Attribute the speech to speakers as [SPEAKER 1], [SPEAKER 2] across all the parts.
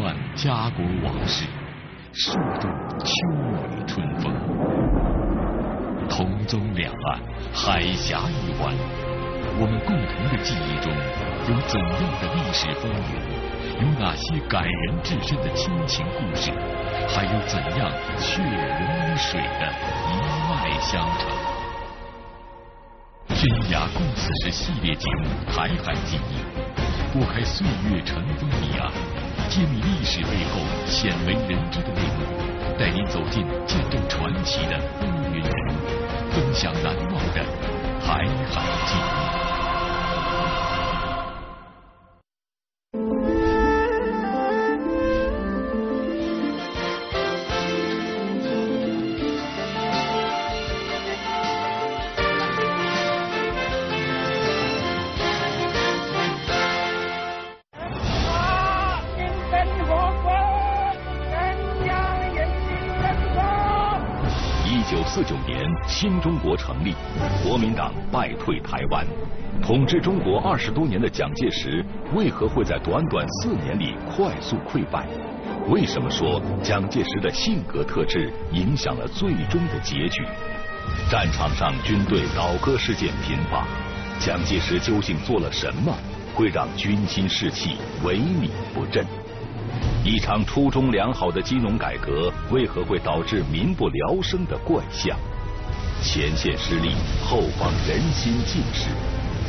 [SPEAKER 1] 段家国往事，数度秋雨春风。同宗两岸，海峡一湾，我们共同的记忆中有怎样的历史风云？有哪些感人至深的亲情故事？还有怎样血浓于水的一脉相承？天涯共此时系列节目《台海记忆》，拨开岁月尘封彼岸，揭秘历史背后鲜为人知的内幕，带您走进见证传奇的风云人物，分享难忘的台海记忆。
[SPEAKER 2] 新
[SPEAKER 1] 中国成立，国民党败退台湾，统治中国二十多年的蒋介石为何会在短短四年里快速溃败？为什么说蒋介石的性格特质影响了最终的结局？战场上军队倒戈事件频发，蒋介石究竟做了什么，会让军心士气萎靡不振？一场初衷良好的金融改革，为何会导致民不聊生的怪象？前线失利，后方人心尽失。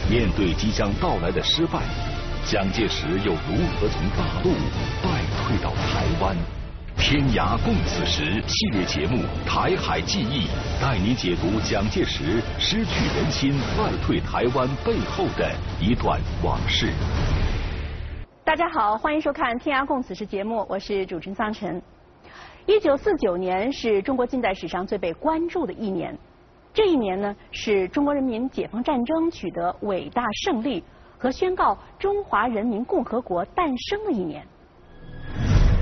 [SPEAKER 1] 面对即将到来的失败，蒋介石又如何从大陆败退到台湾？天涯共此时系列节目《台海记忆》，带你解读蒋介石失去人心、败退台湾背后的一段往事。
[SPEAKER 3] 大家好，欢迎收看《天涯共此时》节目，我是主持人桑晨。一九四九年是中国近代史上最被关注的一年，这一年呢是中国人民解放战争取得伟大胜利和宣告中华人民共和国诞生的一年。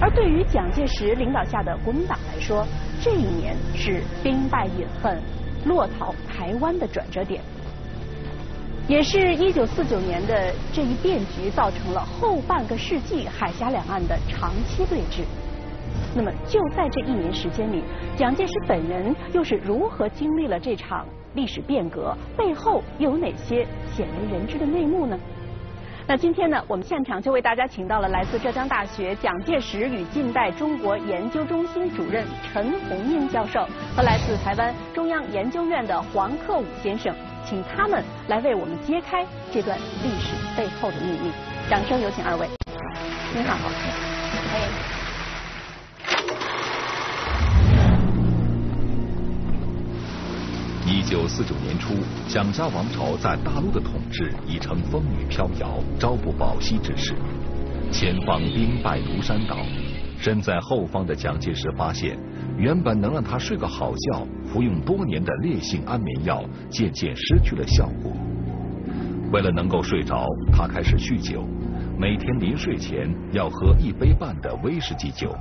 [SPEAKER 3] 而对于蒋介石领导下的国民党来说，这一年是兵败饮恨、落逃台湾的转折点。也是一九四九年的这一变局，造成了后半个世纪海峡两岸的长期对峙。那么就在这一年时间里，蒋介石本人又是如何经历了这场历史变革？背后又有哪些鲜为人知的内幕呢？那今天呢，我们现场就为大家请到了来自浙江大学蒋介石与近代中国研究中心主任陈鸿英教授和来自台湾中央研究院的黄克武先生，请他们来为我们揭开这段历史背后的秘密。掌声有请二位。您好，
[SPEAKER 1] 一九四九年初，蒋家王朝在大陆的统治已成风雨飘摇、朝不保夕之势。前方兵败如山倒，身在后方的蒋介石发现，原本能让他睡个好觉、服用多年的烈性安眠药，渐渐失去了效果。为了能够睡着，他开始酗酒，每天临睡前要喝一杯半的威士忌酒。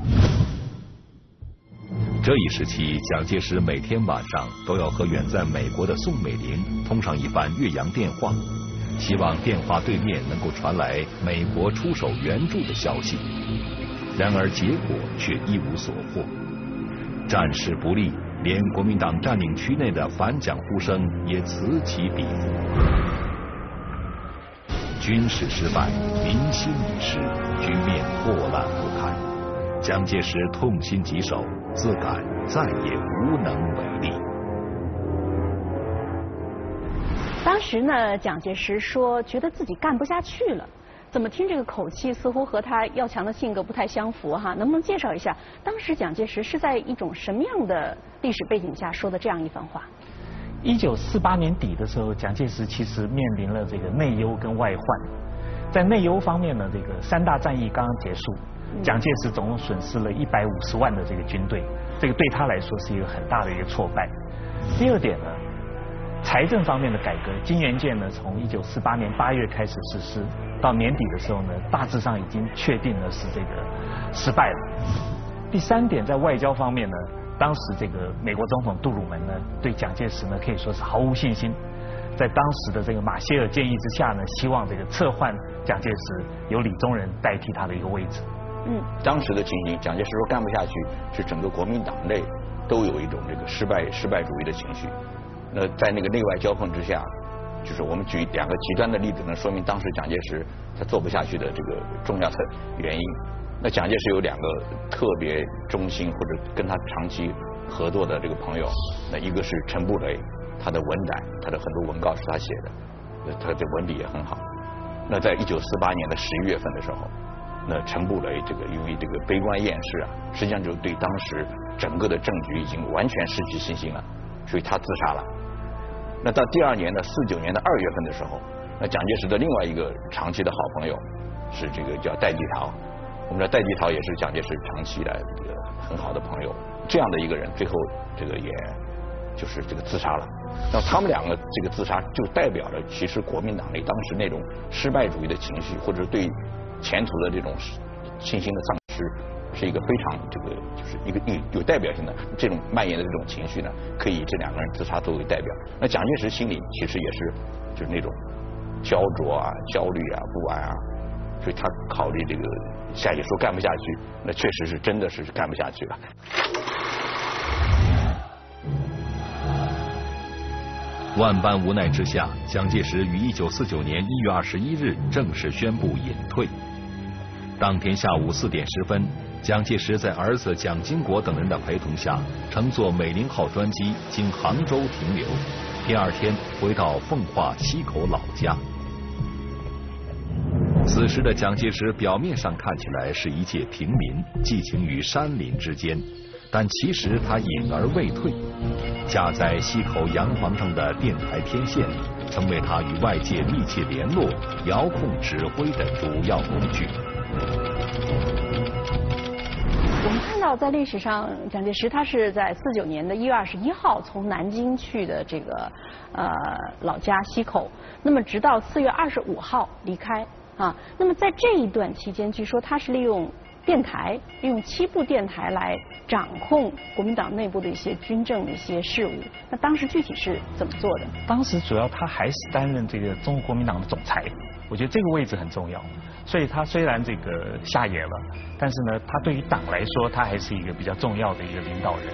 [SPEAKER 1] 这一时期，蒋介石每天晚上都要和远在美国的宋美龄通上一番越洋电话，希望电话对面能够传来美国出手援助的消息。然而结果却一无所获，战事不利，连国民党占领区内的反蒋呼声也此起彼伏。军事失败，民心已失，局面破烂不堪。蒋介石痛心疾首，自感再也无能为力。
[SPEAKER 3] 当时呢，蒋介石说觉得自己干不下去了，怎么听这个口气似乎和他要强的性格不太相符哈？能不能介绍一下，当时蒋介石是在一种什么样的历史背景下说的这样一番话？
[SPEAKER 4] 一九四八年底的时候，蒋介石其实面临了这个内忧跟外患。在内忧方面呢，这个三大战役刚刚结束，蒋介石总共损失了一百五十万的这个军队，这个对他来说是一个很大的一个挫败。第二点呢，财政方面的改革，金元券呢从一九四八年八月开始实施，到年底的时候呢，大致上已经确定了是这个失败了。第三点，在外交方面呢，当时这个美国总统杜鲁门呢，对蒋介石呢可以说是毫无信心。在当时的这个马歇尔建议之下呢，希望这个撤换蒋介石，由李宗仁代替他的一个位置。
[SPEAKER 3] 嗯，
[SPEAKER 5] 当时的情形，蒋介石说干不下去，是整个国民党内都有一种这个失败失败主义的情绪。那在那个内外交困之下，就是我们举两个极端的例子，能说明当时蒋介石他做不下去的这个重要的原因。那蒋介石有两个特别忠心或者跟他长期合作的这个朋友，那一个是陈布雷，他的文胆，他的很多文稿是他写的，他的文笔也很好。那在一九四八年的十一月份的时候，那陈布雷这个因为这个悲观厌世啊，实际上就对当时整个的政局已经完全失去信心了，所以他自杀了。那到第二年的四九年的二月份的时候，那蒋介石的另外一个长期的好朋友是这个叫戴季陶。我们知道戴季陶也是蒋介石长期以来这个很好的朋友，这样的一个人，最后这个也就是这个自杀了。那他们两个这个自杀，就代表着其实国民党内当时那种失败主义的情绪，或者对前途的这种信心的丧失，是一个非常这个就是一个有有代表性的这种蔓延的这种情绪呢，可以这两个人自杀作为代表。那蒋介石心里其实也是就是那种焦灼啊、焦虑啊、不安啊，所以他考虑这个。下野说干不下去，那确实是真的是干不下去了。
[SPEAKER 1] 万般无奈之下，蒋介石于一九四九年一月二十一日正式宣布隐退。当天下午四点十分，蒋介石在儿子蒋经国等人的陪同下，乘坐美龄号专机经杭州停留，第二天回到奉化溪口老家。此时的蒋介石表面上看起来是一介平民，寄情于山林之间，但其实他隐而未退。架在溪口洋房上的电台天线，成为他与外界密切联络、遥控指挥的主要工具。
[SPEAKER 3] 我们看到，在历史上，蒋介石他是在四九年的一月二十一号从南京去的这个呃老家溪口，那么直到四月二十五号离开。啊，那么在这一段期间，据说他是利用电台，利用七部电台来掌控国民党内部的一些军政的一些事务。那当时具体是怎么做的？
[SPEAKER 4] 当时主要他还是担任这个中国国民党的总裁，我觉得这个位置很重要。所以他虽然这个下野了，但是呢，他对于党来说，他还是一个比较重要的一个领导人。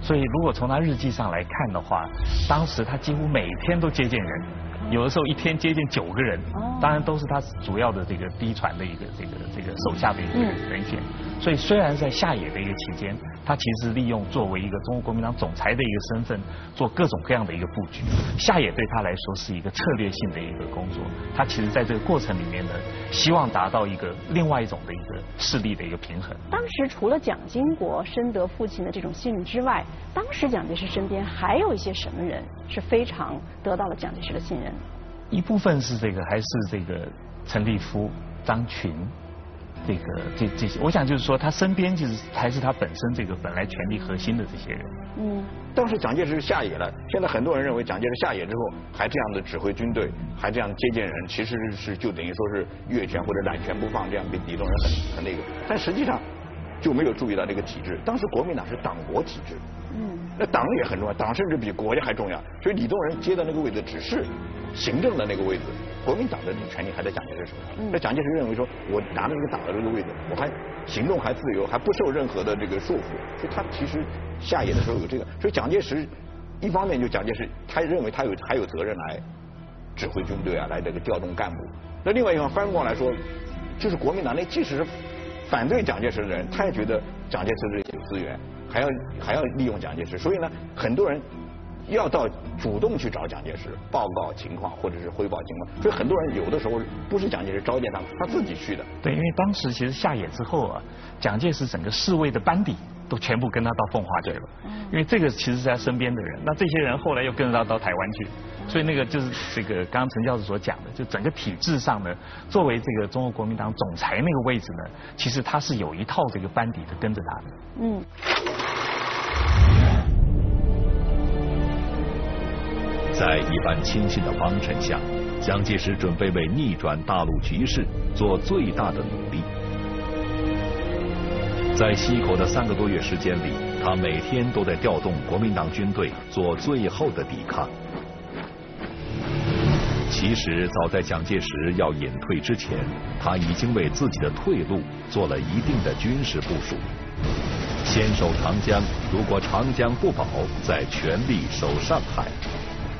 [SPEAKER 4] 所以如果从他日记上来看的话，当时他几乎每天都接见人。有的时候一天接近九个人，当然都是他主要的这个低传的一个这个这个手下的一个人选。所以虽然在下野的一个期间，他其实利用作为一个中国国民党总裁的一个身份，做各种各样的一个布局。下野对他来说是一个策略性的一个工作。他其实在这个过程里面呢，希望达到一个另外一种的一个势力的一个平衡。
[SPEAKER 3] 当时除了蒋经国深得父亲的这种信任之外，当时蒋介石身边还有一些什么人是非常得到了蒋介石的信任？
[SPEAKER 4] 一部分是这个，还是这个陈立夫、张群，这个这这些，我想就是说，他身边就是才是他本身这个本来权力核心的这些人。
[SPEAKER 5] 嗯。当时蒋介石下野了，现在很多人认为蒋介石下野之后还这样的指挥军队，还这样接见人，其实是就等于说是越权或者揽权不放，这样比李宗仁很很那个。但实际上就没有注意到这个体制，当时国民党是党国体制。嗯。那党也很重要，党甚至比国家还重要。所以李宗仁接的那个位置只是。行政的那个位置，国民党的这种权力还在蒋介石手上。那蒋介石认为说，我拿着这个党的这个位置，我还行动还自由，还不受任何的这个束缚。所以他其实下野的时候有这个。所以蒋介石一方面就蒋介石，他认为他有还有责任来指挥军队啊，来这个调动干部。那另外一方翻过来说，就是国民党内即使是反对蒋介石的人，他也觉得蒋介石的有资源，还要还要利用蒋介石。所以呢，很多人。要到主动去找蒋介石报告情况，或者是汇报情况，所以很多人有的时候不是蒋介石召见他们，他自己去的。
[SPEAKER 4] 对，因为当时其实下野之后啊，蒋介石整个侍卫的班底都全部跟他到奉化去了，因为这个其实是他身边的人，那这些人后来又跟着他到台湾去，所以那个就是这个刚刚陈教授所讲的，就整个体制上呢，作为这个中国国民党总裁那个位置呢，其实他是有一套这个班底的跟着他的。嗯。
[SPEAKER 1] 在一般亲信的帮衬下，蒋介石准备为逆转大陆局势做最大的努力。在溪口的三个多月时间里，他每天都在调动国民党军队做最后的抵抗。其实早在蒋介石要隐退之前，他已经为自己的退路做了一定的军事部署。先守长江，如果长江不保，再全力守上海。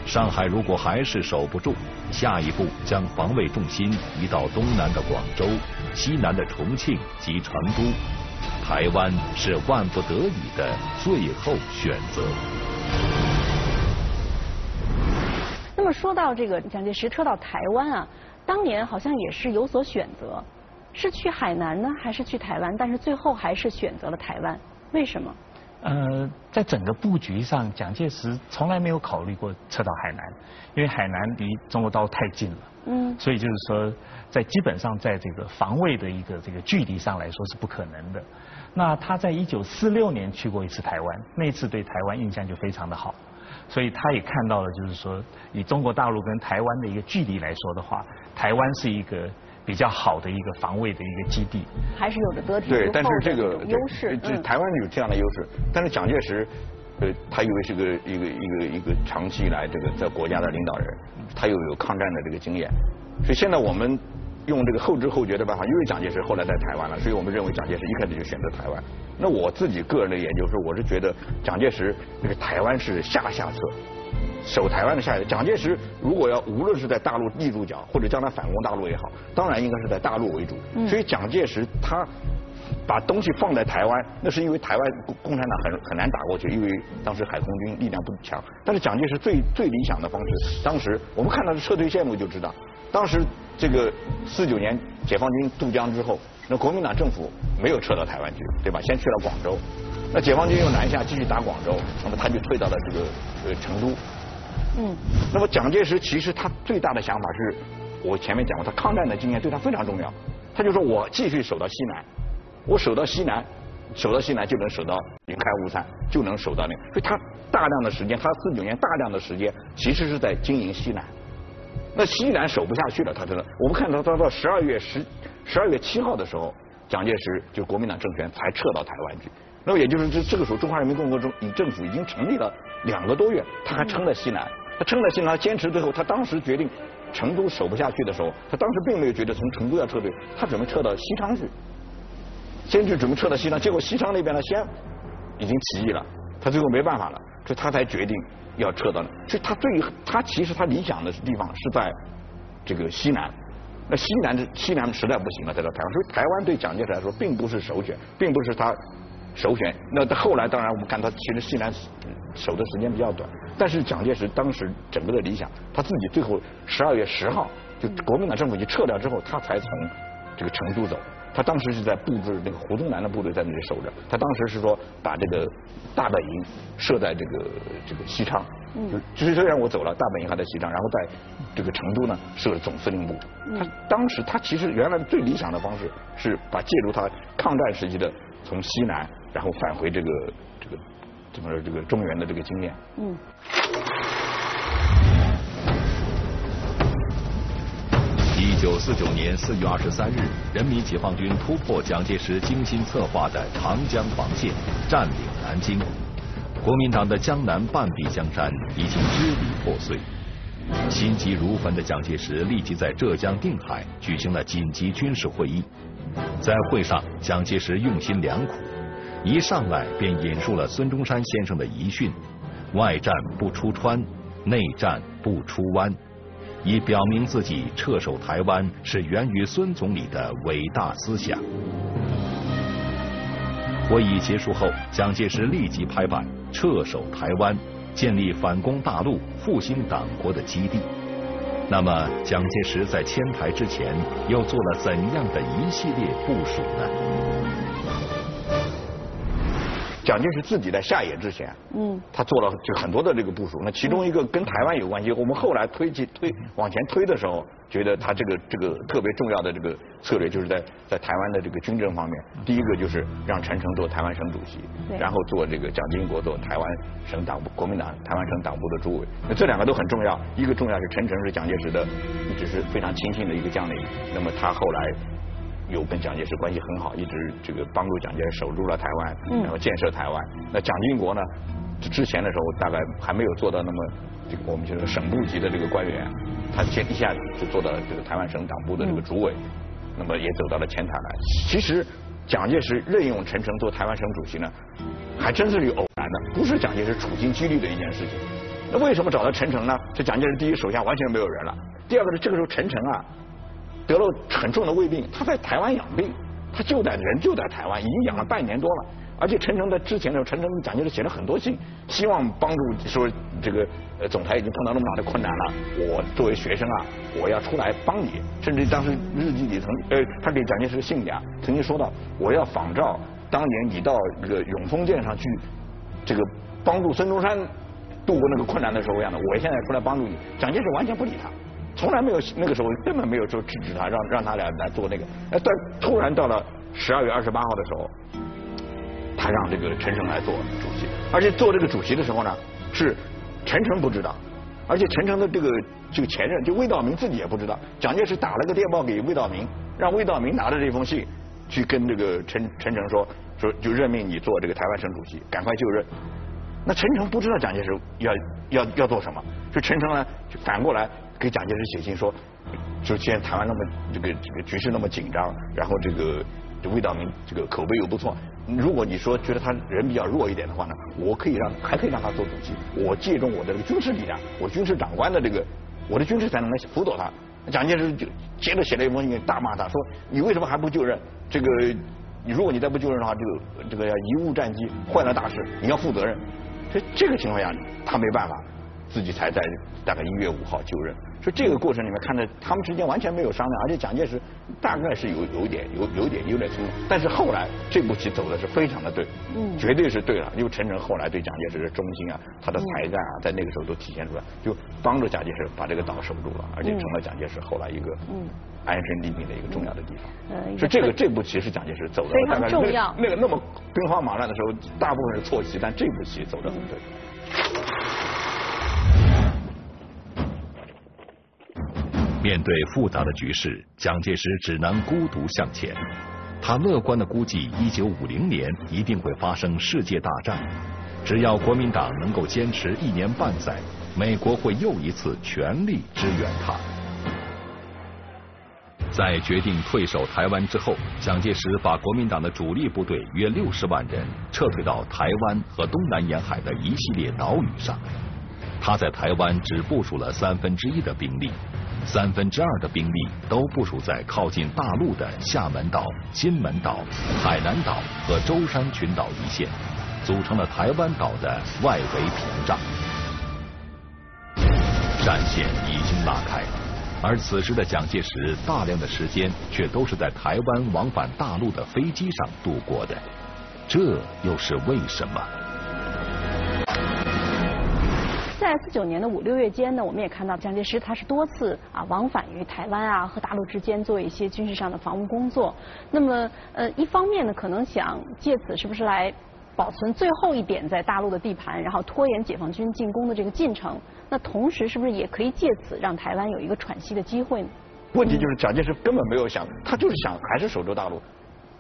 [SPEAKER 1] 上海如果还是守不住，下一步将防卫重心移到东南的广州、西南的重庆及成都。台湾是万不得已的最后选择。
[SPEAKER 3] 那么说到这个蒋介石撤到台湾啊，当年好像也是有所选择，是去海南呢，还是去台湾？但是最后还是选择了台湾，为什么？
[SPEAKER 4] 呃，在整个布局上，蒋介石从来没有考虑过撤到海南，因为海南离中国大陆太近了。嗯。所以就是说，在基本上在这个防卫的一个这个距离上来说是不可能的。那他在一九四六年去过一次台湾，那次对台湾印象就非常的好，所以他也看到了，就是说以中国大陆跟台湾的一个距离来说的话，台湾是一个。比较好的一个防卫的一个基地，
[SPEAKER 3] 还是有着得天
[SPEAKER 5] 对，但是这个
[SPEAKER 3] 优势，
[SPEAKER 5] 这台湾有这样的优势。但是蒋介石，呃，他以为是个一个一个一个长期以来这个在国家的领导人，他又有抗战的这个经验，所以现在我们用这个后知后觉的办法，因为蒋介石后来在台湾了，所以我们认为蒋介石一开始就选择台湾。那我自己个人的研究是，我是觉得蒋介石这个台湾是下下策。守台湾的下一代，蒋介石如果要无论是在大陆立住脚，或者将来反攻大陆也好，当然应该是在大陆为主。所以蒋介石他把东西放在台湾，那是因为台湾共共产党很很难打过去，因为当时海空军力量不强。但是蒋介石最最理想的方式，当时我们看到的撤退线路就知道，当时这个四九年解放军渡江之后，那国民党政府没有撤到台湾去，对吧？先去了广州，那解放军又南下继续打广州，那么他就退到了这个呃成都。嗯，那么蒋介石其实他最大的想法是，我前面讲过，他抗战的经验对他非常重要。他就说我继续守到西南，我守到西南，守到西南就能守到云开雾散，就能守到那。所以他大量的时间，他四九年大量的时间其实是在经营西南。那西南守不下去了，他真的，我们看到他到十二月十十二月七号的时候，蒋介石就国民党政权才撤到台湾去。那么也就是这这个时候，中华人民共和国中政府已经成立了两个多月，他还撑在西南。他撑在西南，坚持最后。他当时决定成都守不下去的时候，他当时并没有觉得从成都要撤退，他准备撤到西昌去。先去准备撤到西昌，结果西昌那边呢先已经起义了，他最后没办法了，所以他才决定要撤到那。所以他最他其实他理想的地方是在这个西南。那西南的西南实在不行了，再到台湾。所以台湾对蒋介石来说并不是首选，并不是他首选。那到后来，当然我们看他其实西南守的时间比较短。但是蒋介石当时整个的理想，他自己最后十二月十号就国民党政府就撤掉之后，他才从这个成都走。他当时是在布置那个胡宗南的部队在那里守着。他当时是说把这个大本营设在这个这个西昌，就就是虽然我走了，大本营还在西昌，然后在这个成都呢设了总司令部。他当时他其实原来最理想的方式是把借助他抗战时期的从西南然后返回这个这个。整个这个中原的这个经验。嗯。
[SPEAKER 1] 一九四九年四月二十三日，人民解放军突破蒋介石精心策划的长江防线，占领南京。国民党的江南半壁江山已经支离破碎。心急如焚的蒋介石立即在浙江定海举行了紧急军事会议。在会上，蒋介石用心良苦。一上来便引述了孙中山先生的遗训：“外战不出川，内战不出湾”，以表明自己撤守台湾是源于孙总理的伟大思想。会议结束后，蒋介石立即拍板撤守台湾，建立反攻大陆、复兴党国的基地。那么，蒋介石在迁台之前又做了怎样的一系列部署呢？
[SPEAKER 5] 蒋介石自己在下野之前，嗯，他做了就很多的这个部署。那其中一个跟台湾有关系，我们后来推进推往前推的时候，觉得他这个这个特别重要的这个策略，就是在在台湾的这个军政方面，第一个就是让陈诚做台湾省主席，然后做这个蒋经国做台湾省党部国民党台湾省党部的主委。那这两个都很重要，一个重要是陈诚是蒋介石的一直是非常亲信的一个将领，那么他后来有跟蒋介石关系很好，一直这个帮助蒋介石守住了台湾，
[SPEAKER 3] 嗯
[SPEAKER 5] 然后建设台湾。那蒋经国呢，之前的时候大概还没有做到那么这个我们就是省部级的这个官员，他先一下子就做到了这个台湾省党部的这个主委，那么也走到了前台来。其实蒋介石任用陈诚做台湾省主席呢，还真是有偶然的，不是蒋介石处心积虑的一件事情。那为什么找到陈诚呢？这蒋介石第一手下完全没有人了，第二个是这个时候陈诚啊得了很重的胃病，他在台湾养病，他就在人就在台湾，已经养了半年多了。而且陈诚在之前的时候，陈诚跟蒋介石写了很多信，希望帮助说这个呃总裁已经碰到那么大的困难了，我作为学生啊，我要出来帮你。甚至当时日记里曾呃他给蒋介石的信里啊曾经说到，我要仿照当年你到这个永丰舰上去这个帮助孙中山度过那个困难的时候一样的，我现在出来帮助你。蒋介石完全不理他。从来没有那个时候根本没有说制止他，让让他俩来做那个。哎，但突然到了十二月二十八号的时候，他让这个陈诚来做主席，而且做这个主席的时候呢，是陈诚不知道，而且陈诚的这个这个前任就魏道明自己也不知道。蒋介石打了个电报给魏道明，让魏道明拿着这封信去跟这个陈陈诚说说就任命你做这个台湾省主席，赶快就任。那陈诚不知道蒋介石要要要做什么，就陈诚呢就反过来给蒋介石写信说，就现在台湾那么这个这个局势那么紧张，然后这个这魏道明这个口碑又不错，如果你说觉得他人比较弱一点的话呢，我可以让还可以让他做主席，我借重我的这个军事力量，我军事长官的这个我的军事才能来辅佐他。蒋介石就接着写了一封信大骂他，说你为什么还不就任？这个你如果你再不就任的话，就这个要贻误战机，坏了大事，你要负责任。所以这个情况下，他没办法，自己才在大概一月五号就任。所以这个过程里面看着他们之间完全没有商量，而且蒋介石大概是有有一点有有点有点冲动，但是后来这步棋走的是非常的对，
[SPEAKER 3] 嗯
[SPEAKER 5] 绝对是对了。因为陈诚后来对蒋介石的忠心啊，他的才干啊，在那个时候都体现出来，就帮助蒋介石把这个岛守住了，而且成了蒋介石后来一个
[SPEAKER 3] 嗯
[SPEAKER 5] 安身立命的一个重要的地方。
[SPEAKER 3] 呃一个
[SPEAKER 5] 是这个这步棋是蒋介石走的
[SPEAKER 3] 非常
[SPEAKER 5] 大概是
[SPEAKER 3] 重要
[SPEAKER 5] 那个那么兵荒马乱的时候，大部分是错棋，但这步棋走的很对。
[SPEAKER 1] 面对复杂的局势，蒋介石只能孤独向前。他乐观的估计，一九五零年一定会发生世界大战。只要国民党能够坚持一年半载，美国会又一次全力支援他。在决定退守台湾之后，蒋介石把国民党的主力部队约六十万人撤退到台湾和东南沿海的一系列岛屿上。他在台湾只部署了三分之一的兵力，三分之二的兵力都部署在靠近大陆的厦门岛、金门岛、海南岛和舟山群岛一线，组成了台湾岛的外围屏障。战线已经拉开，而此时的蒋介石大量的时间却都是在台湾往返大陆的飞机上度过的，这又是为什么？
[SPEAKER 3] 在四九年的五六月间呢，我们也看到蒋介石他是多次啊往返于台湾啊和大陆之间做一些军事上的防务工作。那么呃一方面呢，可能想借此是不是来保存最后一点在大陆的地盘，然后拖延解放军进攻的这个进程。那同时是不是也可以借此让台湾有一个喘息的机会呢？
[SPEAKER 5] 问题就是蒋介石根本没有想，他就是想还是守住大陆，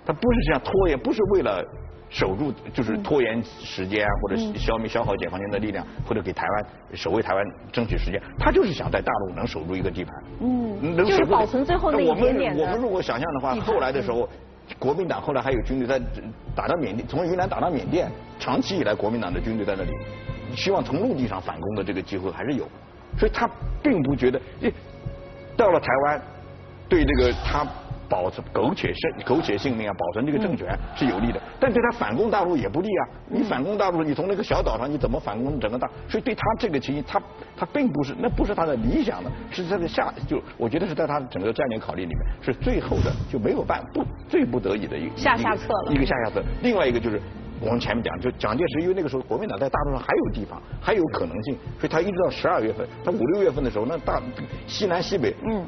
[SPEAKER 5] 他不是想拖延，不是为了守住，就是拖延时间啊，或者消灭消耗解放军的力量，或者给台湾守卫台湾争取时间，他就是想在大陆能守住一个地盘。
[SPEAKER 3] 嗯，
[SPEAKER 5] 能守住
[SPEAKER 3] 就是保存最后那一点点的
[SPEAKER 5] 我们如果想象的话，后来的时候，国民党后来还有军队在打到缅甸，从云南打到缅甸，长期以来国民党的军队在那里，希望从陆地上反攻的这个机会还是有，所以他并不觉得，诶到了台湾，对这个他保存苟且生苟且性命啊，保存这个政权是有利的，但对他反攻大陆也不利啊。你反攻大陆，你从那个小岛上你怎么反攻整个大？所以对他这个情形，他他并不是那不是他的理想的，是他的下就我觉得是在他整个战略考虑里面是最后的就没有办不最不得已的一个
[SPEAKER 3] 下下策了
[SPEAKER 5] 一个下下策。另外一个就是。我们前面讲，就蒋介石，因为那个时候国民党在大陆上还有地方，还有可能性，所以他一直到十二月份，他五六月份的时候，那大西南西北，
[SPEAKER 3] 嗯，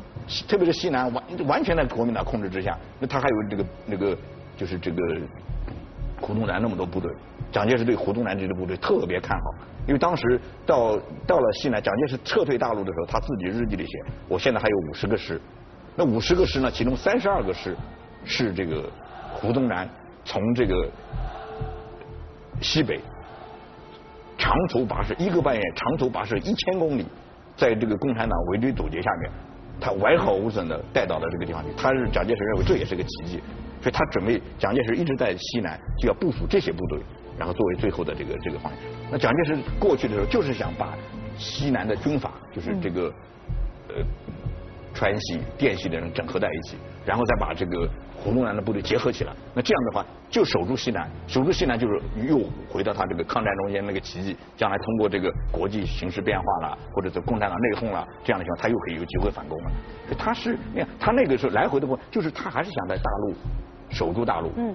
[SPEAKER 5] 特别是西南完完全在国民党控制之下，那他还有这个那个就是这个胡宗南那么多部队，蒋介石对胡宗南这支部队特别看好，因为当时到到了西南，蒋介石撤退大陆的时候，他自己日记里写，我现在还有五十个师，那五十个师呢，其中三十二个师是这个胡宗南从这个西北长途跋涉一个半月，长途跋涉一千公里，在这个共产党围追堵截下面，他完好无损的带到了这个地方去。他是蒋介石认为这也是个奇迹，所以他准备蒋介石一直在西南就要部署这些部队，然后作为最后的这个这个方案。那蒋介石过去的时候就是想把西南的军阀，就是这个呃川西、滇西的人整合在一起，然后再把这个胡宗南的部队结合起来。那这样的话，就守住西南，守住西南就是又回到他这个抗战中间那个奇迹。将来通过这个国际形势变化了，或者是共产党内讧了这样的情况，他又可以有机会反攻了。他是那样，他那个时候来回的过，就是他还是想在大陆守住大陆。嗯。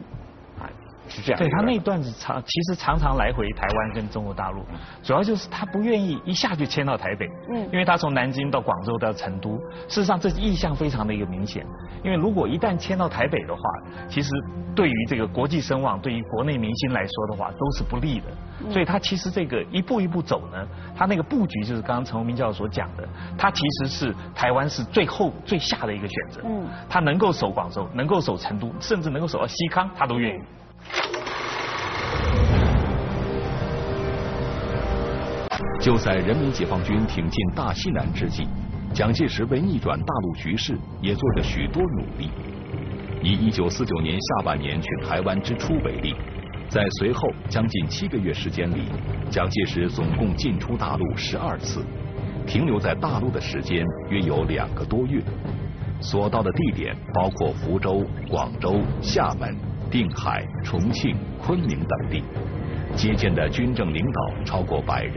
[SPEAKER 5] 啊，是这样。
[SPEAKER 4] 对他那段子常其实常常来回台湾跟中国大陆，主要就是他不愿意一下就迁到台北，嗯，因为他从南京到广州到成都，事实上这意向非常的一个明显，因为如果一旦迁到台北的话，其实对于这个国际声望，对于国内明星来说的话都是不利的，所以他其实这个一步一步走呢，他那个布局就是刚刚陈宏明教授所讲的，他其实是台湾是最后最下的一个选择，嗯，他能够守广州，能够守成都，甚至能够守到西康，他都愿意。
[SPEAKER 1] 就在人民解放军挺进大西南之际，蒋介石为逆转大陆局势也做着许多努力。以1949年下半年去台湾之初为例，在随后将近七个月时间里，蒋介石总共进出大陆十二次，停留在大陆的时间约有两个多月，所到的地点包括福州、广州、厦门、定海、重庆、昆明等地，接见的军政领导超过百人。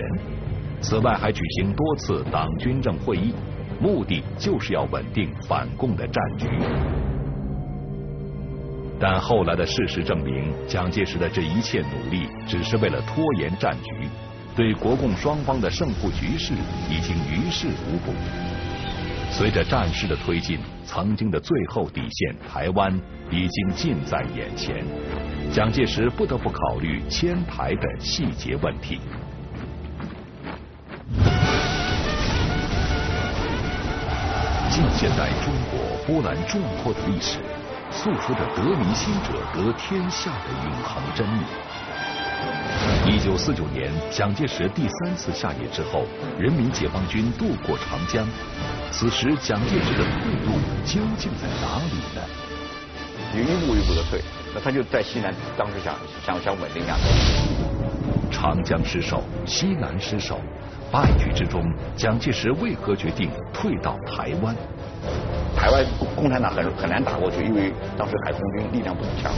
[SPEAKER 1] 此外，还举行多次党军政会议，目的就是要稳定反共的战局。但后来的事实证明，蒋介石的这一切努力只是为了拖延战局，对国共双方的胜负局势已经于事无补。随着战事的推进，曾经的最后底线台湾已经近在眼前，蒋介石不得不考虑迁台的细节问题。近现代中国波澜壮阔的历史。诉说着得民心者得天下的永恒真理。一九四九年，蒋介石第三次下野之后，人民解放军渡过长江。此时，蒋介石的退路究竟在哪里呢？
[SPEAKER 5] 一步一步的退，那他就在西南，当时想想想稳定下来。
[SPEAKER 1] 长江失守，西南失守，败局之中，蒋介石为何决定退到台湾？
[SPEAKER 5] 台湾共产党很很难打过去，因为当时海空军力量不强。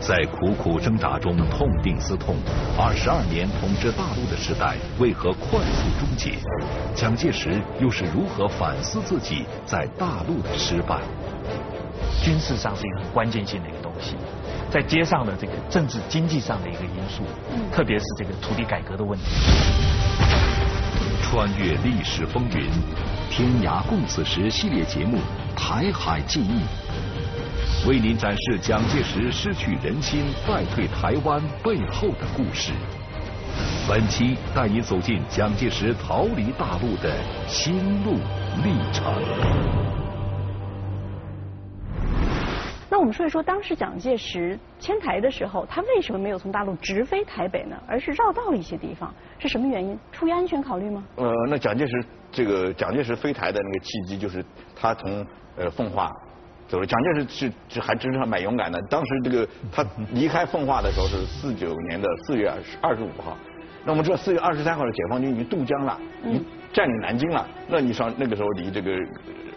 [SPEAKER 1] 在苦苦挣扎中痛定思痛，二十二年统治大陆的时代为何快速终结？蒋介石又是如何反思自己在大陆的失败？
[SPEAKER 4] 军事上是一个很关键性的一个东西，在街上的这个政治经济上的一个因素，特别是这个土地改革的问题。
[SPEAKER 1] 穿越历史风云，天涯共此时系列节目《台海记忆》，为您展示蒋介石失去人心、败退台湾背后的故事。本期带你走进蒋介石逃离大陆的心路历程。
[SPEAKER 3] 那我们说一说，当时蒋介石迁台的时候，他为什么没有从大陆直飞台北呢？而是绕道了一些地方，是什么原因？出于安全考虑吗？
[SPEAKER 5] 呃，那蒋介石这个蒋介石飞台的那个契机，就是他从呃奉化走了。蒋介石是是还真是蛮勇敢的。当时这个他离开奉化的时候是四九年的四月二十五号。那我们知道四月二十三号的解放军已经渡江了，嗯，占领南京了。那你说那个时候离这个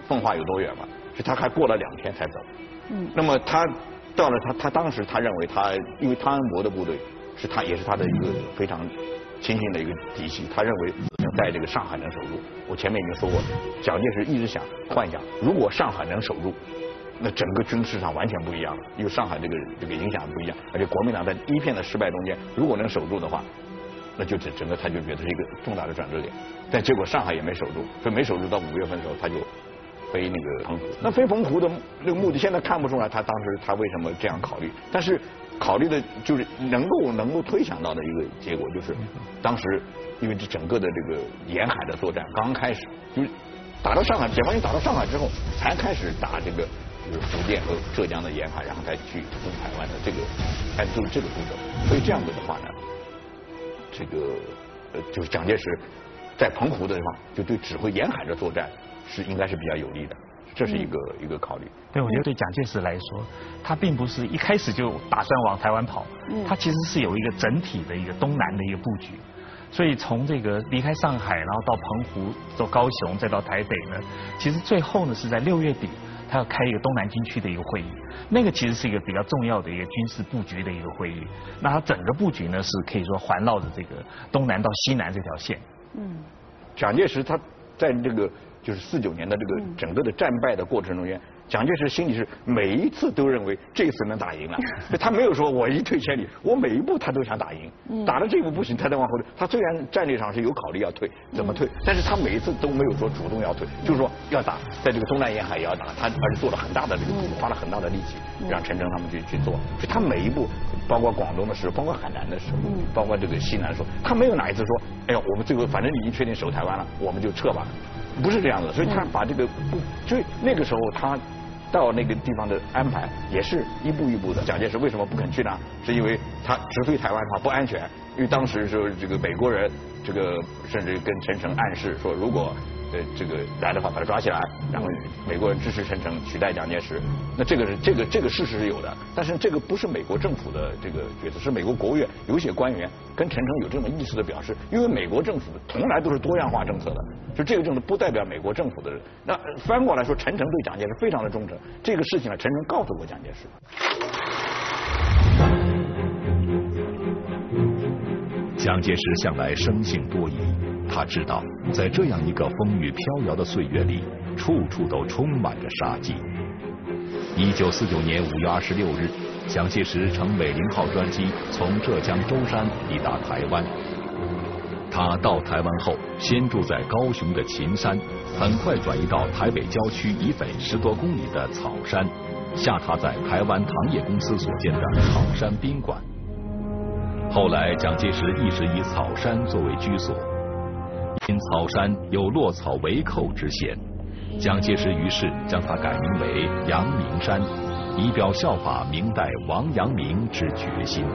[SPEAKER 5] 奉化有多远嘛？是他还过了两天才走。嗯，那么他到了他他当时他认为他因为汤恩伯的部队是他也是他的一个非常亲信的一个嫡系，他认为能在这个上海能守住。我前面已经说过，蒋介石一直想幻想，如果上海能守住，那整个军事上完全不一样了，因为上海这个这个影响不一样，而且国民党在一片的失败中间，如果能守住的话，那就整整个他就觉得是一个重大的转折点。但结果上海也没守住，所以没守住到五月份的时候他就。飞那个澎湖，那飞澎湖的那个目的现在看不出来，他当时他为什么这样考虑？但是考虑的就是能够能够推想到的一个结果，就是当时因为这整个的这个沿海的作战刚开始，就是打到上海，解放军打到上海之后，才开始打这个就是福建和浙江的沿海，然后再去攻台湾的这个，按就是这个步骤。所以这样子的话呢，这个呃就是蒋介石在澎湖的地方就对指挥沿海的作战是应该是比较有利的，这是一个一个考虑。
[SPEAKER 4] 对，我觉得对蒋介石来说，他并不是一开始就打算往台湾跑，他其实是有一个整体的一个东南的一个布局。所以从这个离开上海，然后到澎湖、到高雄，再到台北呢，其实最后呢是在六月底，他要开一个东南军区的一个会议，那个其实是一个比较重要的一个军事布局的一个会议。那他整个布局呢是可以说环绕着这个东南到西南这条线。
[SPEAKER 5] 嗯，蒋介石他在这个就是四九年的这个整个的战败的过程中间。蒋介石心里是每一次都认为这次能打赢了，他没有说我一退千里，我每一步他都想打赢，打了这一步不行，他再往后退。他虽然战略上是有考虑要退，怎么退，但是他每一次都没有说主动要退，就是说要打，在这个东南沿海也要打，他而且做了很大的这个，花了很大的力气让陈诚他们去去做，所以他每一步，包括广东的时候，包括海南的时候，包括这个西南的时候，他没有哪一次说，哎呀，我们最后反正已经确定守台湾了，我们就撤吧。不是这样的，所以他把这个不，所以那个时候他到那个地方的安排也是一步一步的。蒋介石为什么不肯去呢？是因为他直飞台湾的话不安全，因为当时是这个美国人，这个甚至跟陈诚暗示说，如果。呃，这个来的话把他抓起来，然后美国人支持陈诚取代蒋介石，那这个是这个这个事实是有的，但是这个不是美国政府的这个决策，是美国国务院有些官员跟陈诚有这种意思的表示，因为美国政府从来都是多样化政策的，就这个政策不代表美国政府的人。那翻过来说，陈诚对蒋介石非常的忠诚，这个事情呢，陈诚告诉过蒋介石。
[SPEAKER 1] 蒋介石向来生性多疑。他知道，在这样一个风雨飘摇的岁月里，处处都充满着杀机。一九四九年五月二十六日，蒋介石乘美龄号专机从浙江舟山抵达台湾。他到台湾后，先住在高雄的秦山，很快转移到台北郊区以北十多公里的草山，下榻在台湾糖业公司所建的草山宾馆。后来，蒋介石一直以草山作为居所。因草山有落草为寇之嫌，蒋介石于是将它改名为阳明山，以表效法明代王阳明之决心。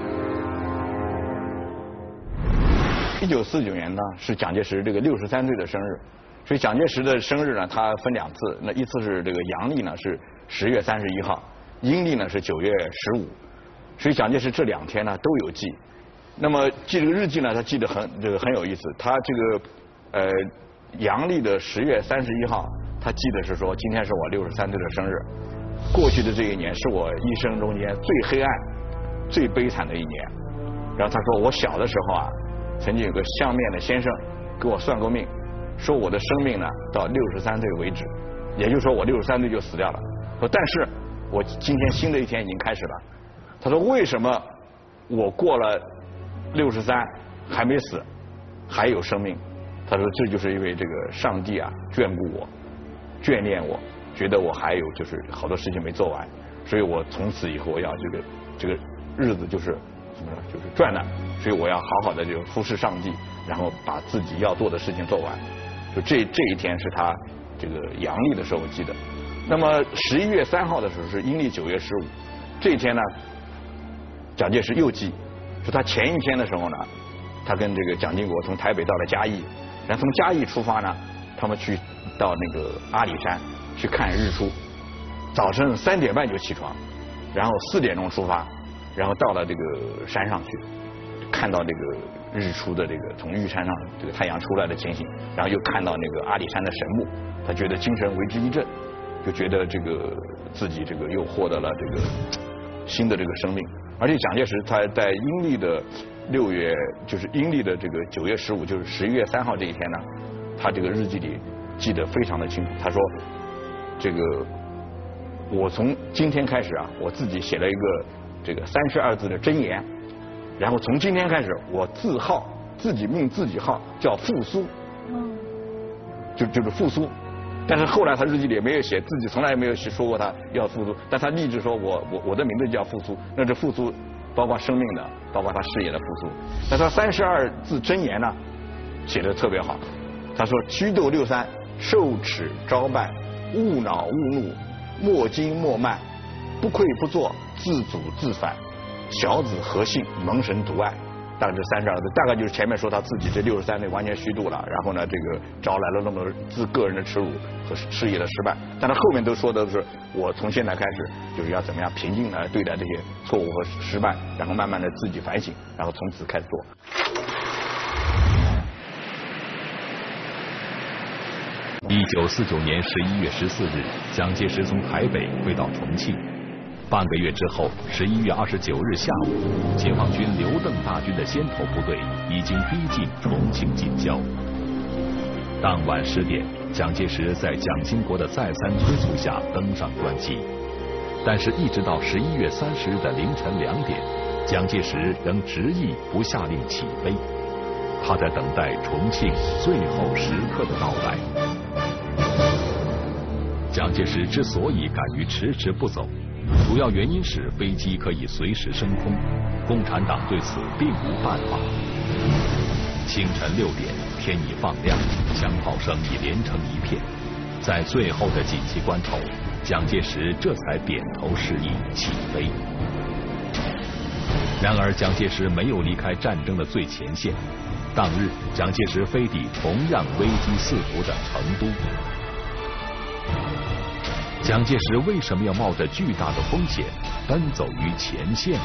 [SPEAKER 5] 一九四九年呢，是蒋介石这个六十三岁的生日，所以蒋介石的生日呢，他分两次，那一次是这个阳历呢是十月三十一号，阴历呢是九月十五，所以蒋介石这两天呢都有记。那么记这个日记呢，他记得很这个很有意思，他这个。呃，阳历的十月三十一号，他记得是说今天是我六十三岁的生日。过去的这一年是我一生中间最黑暗、最悲惨的一年。然后他说，我小的时候啊，曾经有个相面的先生给我算过命，说我的生命呢到六十三岁为止，也就是说我六十三岁就死掉了。说但是我今天新的一天已经开始了。他说为什么我过了六十三还没死，还有生命？他说：“这就是因为这个上帝啊眷顾我，眷恋我，觉得我还有就是好多事情没做完，所以我从此以后要这个这个日子就是怎么就是赚了，所以我要好好的就服侍上帝，然后把自己要做的事情做完。就这这一天是他这个阳历的时候我记得。那么十一月三号的时候是阴历九月十五，这一天呢，蒋介石又记，就他前一天的时候呢，他跟这个蒋经国从台北到了嘉义。”然后从嘉义出发呢，他们去到那个阿里山去看日出。早晨三点半就起床，然后四点钟出发，然后到了这个山上去，看到这个日出的这个从玉山上这个太阳出来的情形，然后又看到那个阿里山的神木，他觉得精神为之一振，就觉得这个自己这个又获得了这个新的这个生命。而且蒋介石他在阴历的。六月就是阴历的这个九月十五，就是十一月三号这一天呢，他这个日记里记得非常的清楚。他说：“这个我从今天开始啊，我自己写了一个这个三十二字的箴言，然后从今天开始，我自号自己命自己号叫复苏，就就是复苏。但是后来他日记里也没有写自己，从来也没有说过他要复苏，但他立志说我我我的名字叫复苏，那这复苏。”包括生命的，包括他事业的复苏。那他三十二字真言呢，写的特别好。他说：“虚度六三，受耻招败，勿恼勿怒，莫惊莫慢，不愧不作，自主自反，小子何幸，蒙神独爱。大概这三十二岁，大概就是前面说他自己这六十三岁完全虚度了，然后呢，这个招来了那么多自个人的耻辱和事业的失败。但他后面都说的是，我从现在开始就是要怎么样平静的对待这些错误和失败，然后慢慢的自己反省，然后从此开始做。
[SPEAKER 1] 一九四九年十一月十四日，蒋介石从台北回到重庆。半个月之后，十一月二十九日下午，解放军刘邓大军的先头部队已经逼近重庆近郊。当晚十点，蒋介石在蒋经国的再三催促下登上专机，但是，一直到十一月三十日的凌晨两点，蒋介石仍执意不下令起飞。他在等待重庆最后时刻的到来。蒋介石之所以敢于迟迟不走。主要原因是飞机可以随时升空，共产党对此并无办法。清晨六点，天已放亮，枪炮声已连成一片。在最后的紧急关头，蒋介石这才点头示意起飞。然而，蒋介石没有离开战争的最前线。当日，蒋介石飞抵同样危机四伏的成都。蒋介石为什么要冒着巨大的风险奔走于前线呢？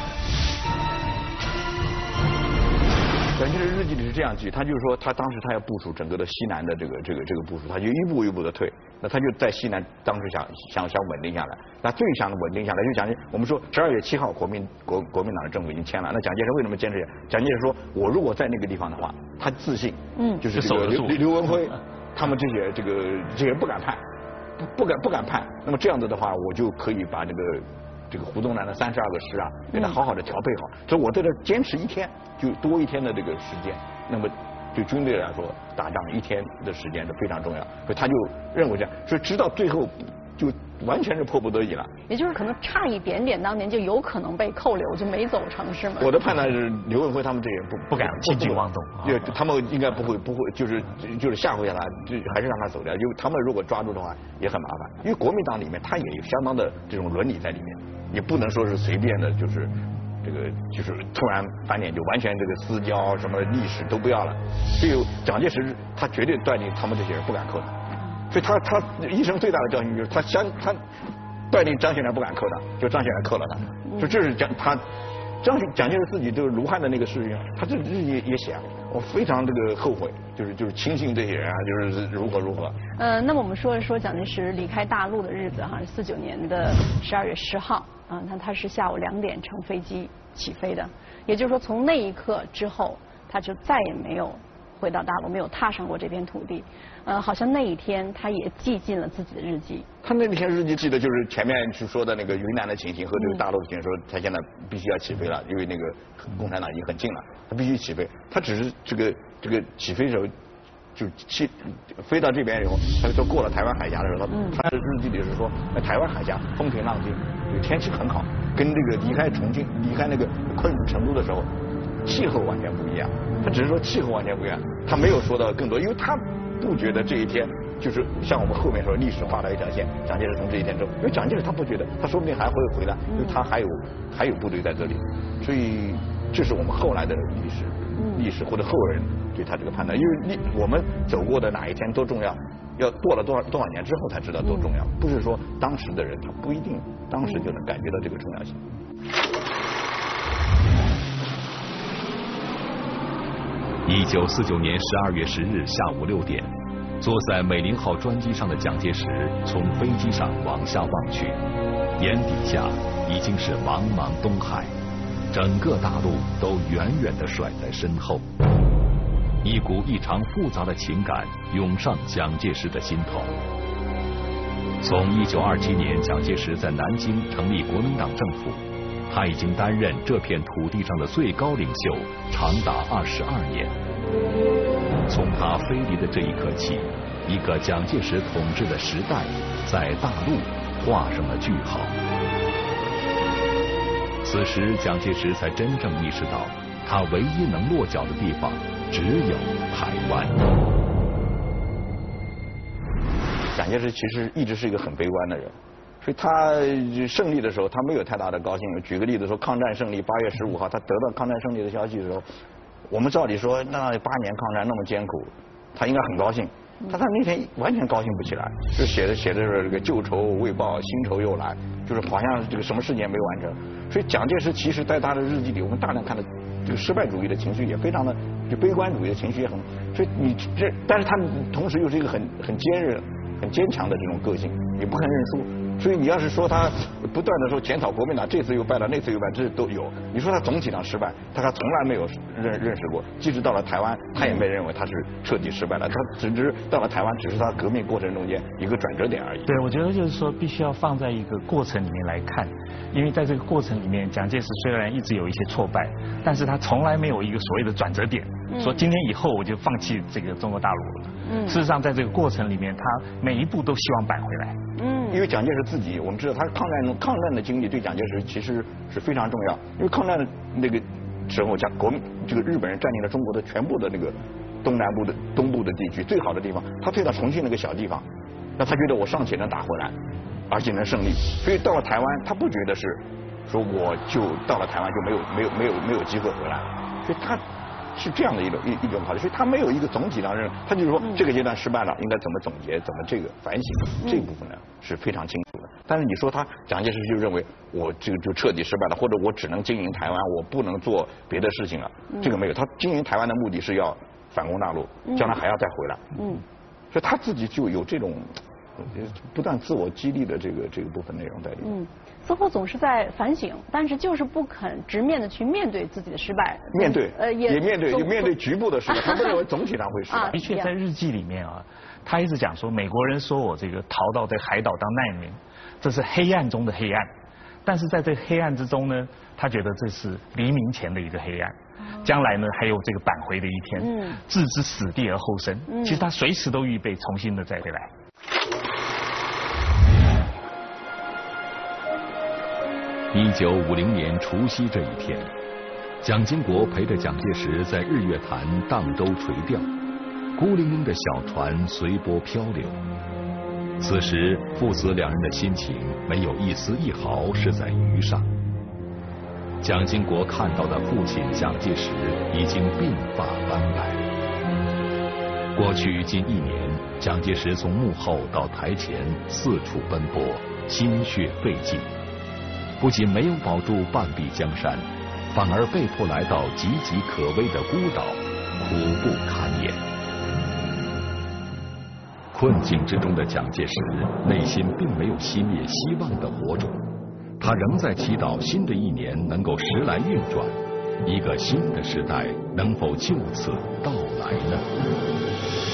[SPEAKER 5] 蒋介石日记里是这样记，他就是说，他当时他要部署整个的西南的这个这个这个部署，他就一步一步的退，那他就在西南当时想想想稳定下来，那最想稳定下来就蒋介，我们说十二月七号国民国国民党的政府已经签了，那蒋介石为什么坚持？蒋介石说，我如果在那个地方的话，他自信，嗯，就是这个刘刘文辉他们这些这个这些人不敢叛。不不敢不敢判，那么这样子的话，我就可以把这个这个胡宗南的三十二个师啊，给他好好的调配好。所以我在这坚持一天，就多一天的这个时间。那么对军队来说，打仗一天的时间是非常重要。所以他就认为这样，所以直到最后。就完全是迫不得已了，
[SPEAKER 3] 也就是可能差一点点，当年就有可能被扣留，就没走成，是吗？
[SPEAKER 5] 我的判断是刘文辉他们这些不
[SPEAKER 4] 不敢轻举妄动，
[SPEAKER 5] 对，他们应该不会不会，就是就是吓唬一下他，就还是让他走掉。因为他们如果抓住的话也很麻烦，因为国民党里面他也有相当的这种伦理在里面，也不能说是随便的，就是这个就是突然翻脸就完全这个私交什么历史都不要了。所以蒋介石他绝对断定他们这些人不敢扣他。所以他他一生最大的教训就是他想他断定张学良不敢克他，就张学良克了他，就这是蒋他张蒋介石自己就是卢汉的那个事情，他这日记也写，我非常这个后悔，就是就是轻信这些人啊，就是如何如何。
[SPEAKER 3] 呃，那么我们说一说蒋介石离开大陆的日子哈，四九年的十二月十号，啊，那他是下午两点乘飞机起飞的，也就是说从那一刻之后，他就再也没有。回到大陆没有踏上过这片土地，呃，好像那一天他也记进了自己的日记。
[SPEAKER 5] 他那天日记记得就是前面去说的那个云南的情形和这个大陆的情形，说他现在必须要起飞了，因为那个共产党已经很近了，他必须起飞。他只是这个这个起飞时候就去飞到这边以后，他就过了台湾海峡的时候，他他的日记里是说，那台湾海峡风平浪静，天气很好，跟这个离开重庆、离开那个困苦成都的时候。气候完全不一样，他只是说气候完全不一样，他没有说到更多，因为他不觉得这一天就是像我们后面说历史画了一条线，蒋介石从这一天中，因为蒋介石他不觉得，他说不定还会回来，因为他还有还有部队在这里，所以这是我们后来的历史历史或者后人对他这个判断，因为历我们走过的哪一天多重要，要过了多少多少年之后才知道多重要，不是说当时的人他不一定当时就能感觉到这个重要性。
[SPEAKER 1] 一九四九年十二月十日下午六点，坐在美龄号专机上的蒋介石从飞机上往下望去，眼底下已经是茫茫东海，整个大陆都远远的甩在身后。一股异常复杂的情感涌上蒋介石的心头。从一九二七年蒋介石在南京成立国民党政府。他已经担任这片土地上的最高领袖长达二十二年。从他飞离的这一刻起，一个蒋介石统治的时代在大陆画上了句号。此时，蒋介石才真正意识到，他唯一能落脚的地方只有台湾。
[SPEAKER 5] 蒋介石其实一直是一个很悲观的人。所以他胜利的时候，他没有太大的高兴。举个例子说，抗战胜利八月十五号，他得到抗战胜利的消息的时候，我们照理说，那八年抗战那么艰苦，他应该很高兴。但他那天完全高兴不起来，就写的写的是这个旧仇未报，新仇又来，就是好像这个什么事情没完成。所以蒋介石其实在他的日记里，我们大量看到这个失败主义的情绪也非常的，就悲观主义的情绪也很。所以你这，但是他同时又是一个很很坚韧、很坚强的这种个性，也不肯认输。所以你要是说他不断的说检讨国民党，这次又败了，那次又败，这都有。你说他总体上失败，他还从来没有认认识过。即使到了台湾，他也没认为他是彻底失败了。他只是到了台湾，只是他革命过程中间一个转折点而已。
[SPEAKER 4] 对，我觉得就是说，必须要放在一个过程里面来看，因为在这个过程里面，蒋介石虽然一直有一些挫败，但是他从来没有一个所谓的转折点，说今天以后我就放弃这个中国大陆了。嗯。事实上，在这个过程里面，他每一步都希望扳回来。
[SPEAKER 5] 嗯。因为蒋介石自己，我们知道他抗战中抗战的经历对蒋介石其实是非常重要。因为抗战的那个时候，讲国民这个日本人占领了中国的全部的那个东南部的东部的地区，最好的地方，他退到重庆那个小地方，那他觉得我尚且能打回来，而且能胜利，所以到了台湾，他不觉得是说我就到了台湾就没有没有没有没有机会回来，所以他。是这样的一种一一种考虑，所以他没有一个总体上认，他就是说这个阶段失败了，应该怎么总结，怎么这个反省，这部分呢是非常清楚的。但是你说他蒋介石就认为我这个就彻底失败了，或者我只能经营台湾，我不能做别的事情了，这个没有。他经营台湾的目的是要反攻大陆，将来还要再回来。嗯，所以他自己就有这种不断自我激励的这个这个部分内容在里面。
[SPEAKER 3] 似乎总是在反省，但是就是不肯直面的去面对自己的失败。
[SPEAKER 5] 面对，呃，也面对，也面对局部的失败，他不认为总体上会失败。
[SPEAKER 4] 的确，在日记里面啊，他一直讲说，美国人说我这个逃到这海岛当难民，这是黑暗中的黑暗。但是在这黑暗之中呢，他觉得这是黎明前的一个黑暗，将来呢还有这个返回的一天。嗯。置之死地而后生。嗯。其实他随时都预备重新的再回来。
[SPEAKER 1] 一九五零年除夕这一天，蒋经国陪着蒋介石在日月潭荡舟垂钓，孤零零的小船随波漂流。此时父子两人的心情没有一丝一毫是在鱼上。蒋经国看到的父亲蒋介石已经鬓发斑白。过去近一年，蒋介石从幕后到台前四处奔波，心血费尽。不仅没有保住半壁江山，反而被迫来到岌岌可危的孤岛，苦不堪言。困境之中的蒋介石内心并没有熄灭希望的火种，他仍在祈祷新的一年能够时来运转，一个新的时代能否就此到来呢？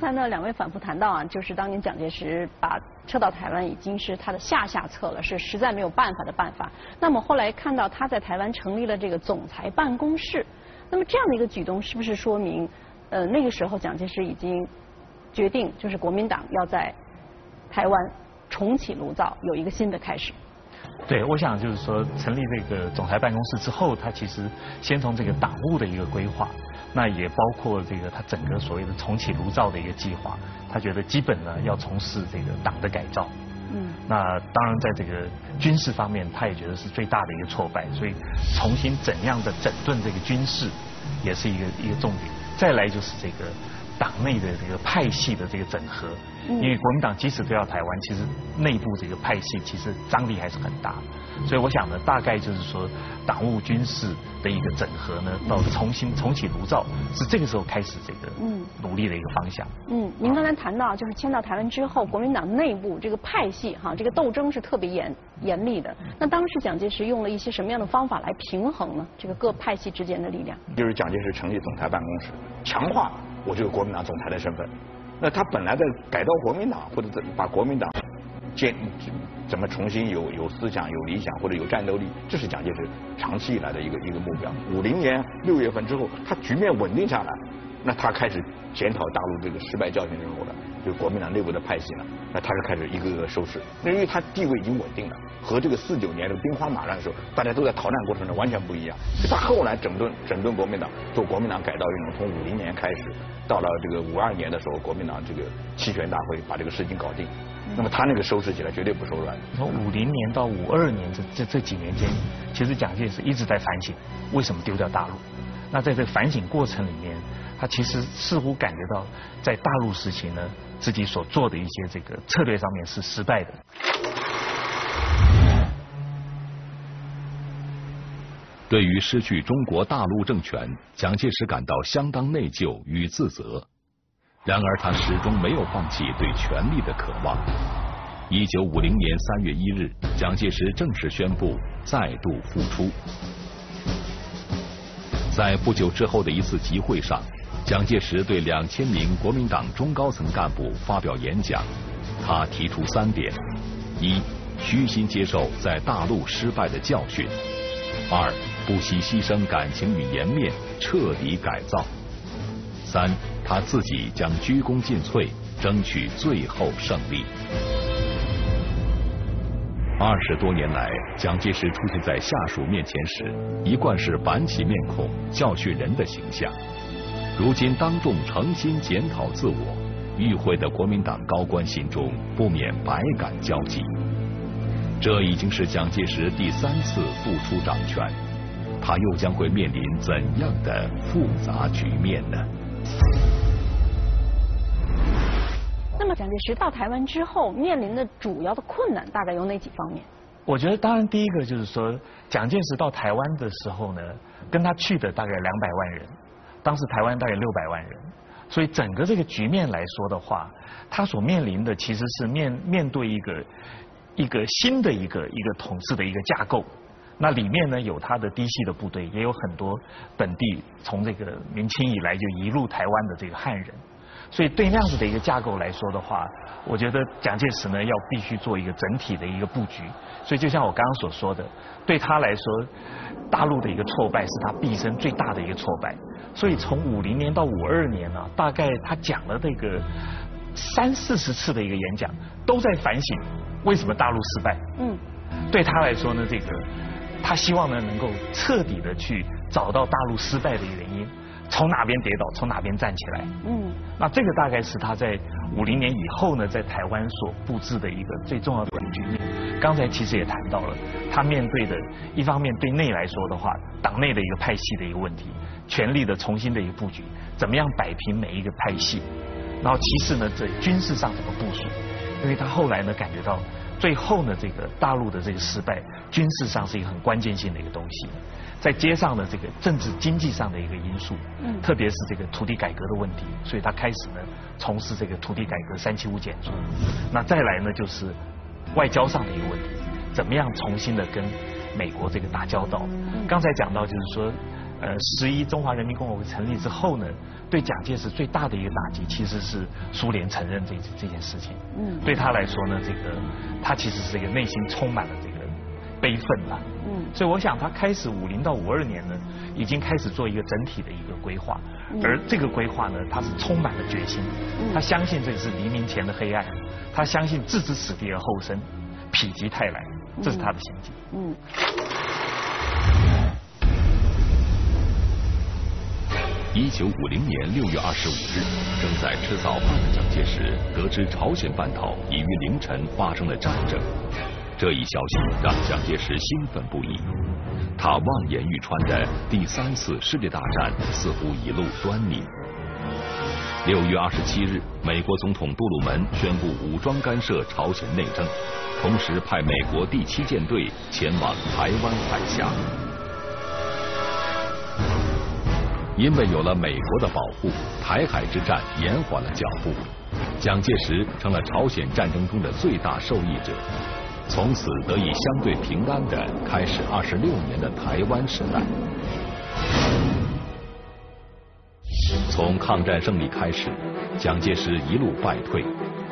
[SPEAKER 3] 刚才呢，两位反复谈到啊，就是当年蒋介石把撤到台湾已经是他的下下策了，是实在没有办法的办法。那么后来看到他在台湾成立了这个总裁办公室，那么这样的一个举动，是不是说明呃那个时候蒋介石已经决定，就是国民党要在台湾重启炉灶，有一个新的开始？
[SPEAKER 4] 对，我想就是说，成立这个总裁办公室之后，他其实先从这个党务的一个规划。那也包括这个他整个所谓的重启炉灶的一个计划，他觉得基本呢要从事这个党的改造。嗯。那当然在这个军事方面，他也觉得是最大的一个挫败，所以重新怎样的整顿这个军事，也是一个一个重点。再来就是这个党内的这个派系的这个整合，因为国民党即使退到台湾，其实内部这个派系其实张力还是很大。所以我想呢，大概就是说，党务军事的一个整合呢，到重新重启炉灶，是这个时候开始这个努力的一个方向。
[SPEAKER 3] 嗯，您刚才谈到，就是迁到台湾之后，国民党内部这个派系哈，这个斗争是特别严严厉的。那当时蒋介石用了一些什么样的方法来平衡呢？这个各派系之间的力量？
[SPEAKER 5] 就是蒋介石成立总裁办公室，强化我这个国民党总裁的身份。那他本来在改造国民党，或者怎把国民党。建怎么重新有有思想、有理想或者有战斗力，这是蒋介石长期以来的一个一个目标。五零年六月份之后，他局面稳定下来，那他开始检讨大陆这个失败教训之后了，就是国民党内部的派系呢，那他是开始一个个收拾。那因为他地位已经稳定了，和这个四九年的兵荒马乱的时候，大家都在逃难过程中完全不一样。他后来整顿整顿国民党，做国民党改造运动，从五零年开始，到了这个五二年的时候，国民党这个弃权大会把这个事情搞定。那么他那个收拾起来绝对不手软。
[SPEAKER 4] 从五零年到五二年这这这几年间，其实蒋介石一直在反省为什么丢掉大陆。那在这个反省过程里面，他其实似乎感觉到在大陆时期呢，自己所做的一些这个策略上面是失败的。
[SPEAKER 1] 对于失去中国大陆政权，蒋介石感到相当内疚与自责。然而，他始终没有放弃对权力的渴望。一九五零年三月一日，蒋介石正式宣布再度复出。在不久之后的一次集会上，蒋介石对两千名国民党中高层干部发表演讲。他提出三点：一、虚心接受在大陆失败的教训；二、不惜牺牲感情与颜面，彻底改造；三。他自己将鞠躬尽瘁，争取最后胜利。二十多年来，蒋介石出现在下属面前时，一贯是板起面孔、教训人的形象。如今当众诚心检讨自我，与会的国民党高官心中不免百感交集。这已经是蒋介石第三次复出掌权，他又将会面临怎样的复杂局面呢？
[SPEAKER 3] 那么蒋介石到台湾之后面临的主要的困难大概有哪几方面？
[SPEAKER 4] 我觉得当然第一个就是说，蒋介石到台湾的时候呢，跟他去的大概两百万人，当时台湾大概六百万人，所以整个这个局面来说的话，他所面临的其实是面面对一个一个新的一个一个统治的一个架构。那里面呢有他的嫡系的部队，也有很多本地从这个明清以来就移入台湾的这个汉人，所以对那样子的一个架构来说的话，我觉得蒋介石呢要必须做一个整体的一个布局。所以就像我刚刚所说的，对他来说，大陆的一个挫败是他毕生最大的一个挫败。所以从五零年到五二年呢，大概他讲了这个三四十次的一个演讲，都在反省为什么大陆失败。嗯，对他来说呢，这个。他希望呢，能够彻底的去找到大陆失败的原因，从哪边跌倒，从哪边站起来。嗯，那这个大概是他在五零年以后呢，在台湾所布置的一个最重要的局面。刚才其实也谈到了，他面对的一方面对内来说的话，党内的一个派系的一个问题，权力的重新的一个布局，怎么样摆平每一个派系？然后其次呢，在军事上怎么部署？因为他后来呢，感觉到。最后呢，这个大陆的这个失败，军事上是一个很关键性的一个东西，在街上的这个政治经济上的一个因素，嗯，特别是这个土地改革的问题，所以他开始呢从事这个土地改革三七五减租，那再来呢就是外交上的一个问题，怎么样重新的跟美国这个打交道？刚才讲到就是说。呃，十一中华人民共和国成立之后呢，对蒋介石最大的一个打击其实是苏联承认这这件事情。嗯，对他来说呢，这个他其实是一个内心充满了这个悲愤吧。嗯，所以我想他开始五零到五二年呢，已经开始做一个整体的一个规划，而这个规划呢，他是充满了决心。他相信这个是黎明前的黑暗，他相信置之死地而后生，否极泰来，这是他的心境。嗯。
[SPEAKER 1] 一九五零年六月二十五日，正在吃早饭的蒋介石得知朝鲜半岛已于凌晨发生了战争，这一消息让蒋介石兴奋不已。他望眼欲穿的第三次世界大战似乎已露端倪。六月二十七日，美国总统杜鲁门宣布武装干涉朝鲜内政，同时派美国第七舰队前往台湾海峡。因为有了美国的保护，台海之战延缓了脚步，蒋介石成了朝鲜战争中的最大受益者，从此得以相对平安的开始二十六年的台湾时代。从抗战胜利开始，蒋介石一路败退，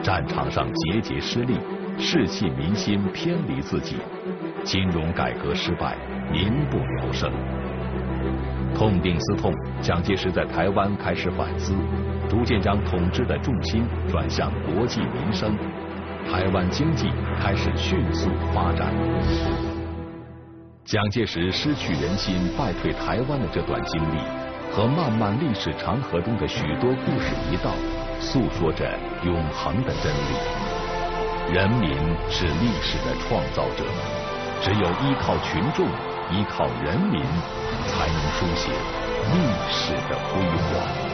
[SPEAKER 1] 战场上节节失利，士气民心偏离自己，金融改革失败，民不聊生。痛定思痛，蒋介石在台湾开始反思，逐渐将统治的重心转向国计民生，台湾经济开始迅速发展。蒋介石失去人心、败退台湾的这段经历，和漫漫历史长河中的许多故事一道，诉说着永恒的真理：人民是历史的创造者，只有依靠群众、依靠人民，才能书写历史的辉煌。